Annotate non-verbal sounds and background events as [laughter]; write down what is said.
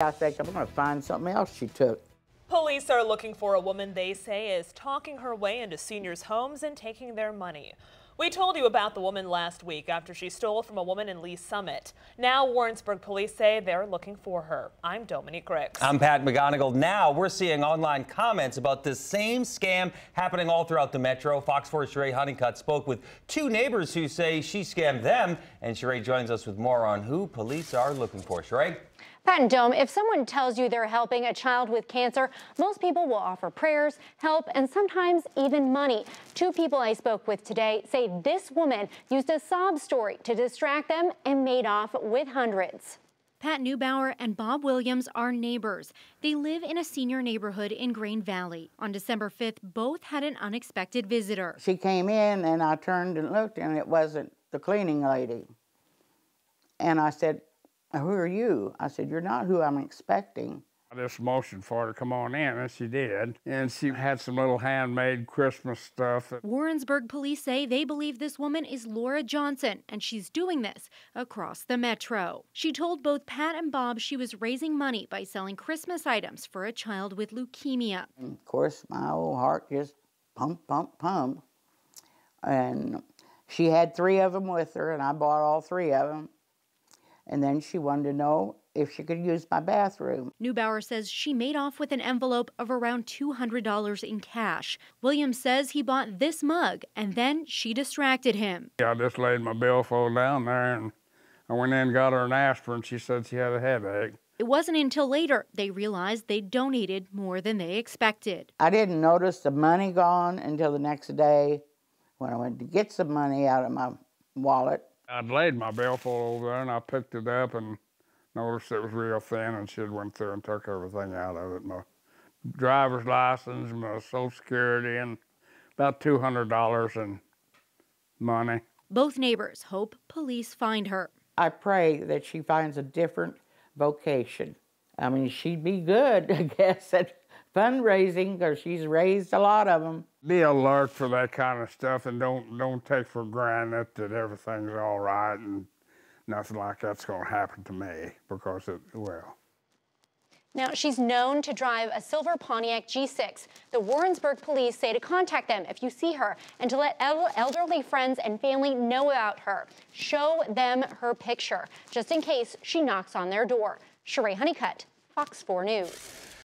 I think I'm going to find something else she took. Police are looking for a woman they say is talking her way into seniors' homes and taking their money. We told you about the woman last week after she stole from a woman in Lee Summit. Now Warrensburg police say they're looking for her. I'm Dominique Ricks. I'm Pat McGonigal. Now we're seeing online comments about this same scam happening all throughout the metro. Fox 4's Sherae Honeycutt spoke with two neighbors who say she scammed them. And Sherae joins us with more on who police are looking for. Sherae? Pat and Dome, if someone tells you they're helping a child with cancer, most people will offer prayers, help, and sometimes even money. Two people I spoke with today say this woman used a sob story to distract them and made off with hundreds. Pat Neubauer and Bob Williams are neighbors. They live in a senior neighborhood in Grain Valley. On December 5th, both had an unexpected visitor. She came in and I turned and looked and it wasn't the cleaning lady. And I said, who are you? I said, You're not who I'm expecting. I just motioned for her to come on in, and she did. And she had some little handmade Christmas stuff. Warrensburg police say they believe this woman is Laura Johnson, and she's doing this across the metro. She told both Pat and Bob she was raising money by selling Christmas items for a child with leukemia. And of course, my old heart just pump, pump, pump. And she had three of them with her, and I bought all three of them. And then she wanted to know if she could use my bathroom. Neubauer says she made off with an envelope of around $200 in cash. Williams says he bought this mug and then she distracted him. I just laid my billfold down there and I went in and got her an aspirin. She said she had a headache. It wasn't until later they realized they donated more than they expected. I didn't notice the money gone until the next day when I went to get some money out of my wallet. I'd laid my billfold over there and I picked it up and noticed it was real thin and she went through and took everything out of it. My driver's license, my social security, and about $200 in money. Both neighbors hope police find her. I pray that she finds a different vocation. I mean, she'd be good, [laughs] I guess, at fundraising because she's raised a lot of them. Be alert for that kind of stuff and don't don't take for granted that everything's all right and nothing like that's going to happen to me because it will. Now, she's known to drive a silver Pontiac G6. The Warrensburg police say to contact them if you see her and to let elderly friends and family know about her. Show them her picture, just in case she knocks on their door. Sherae Honeycutt, Fox 4 News.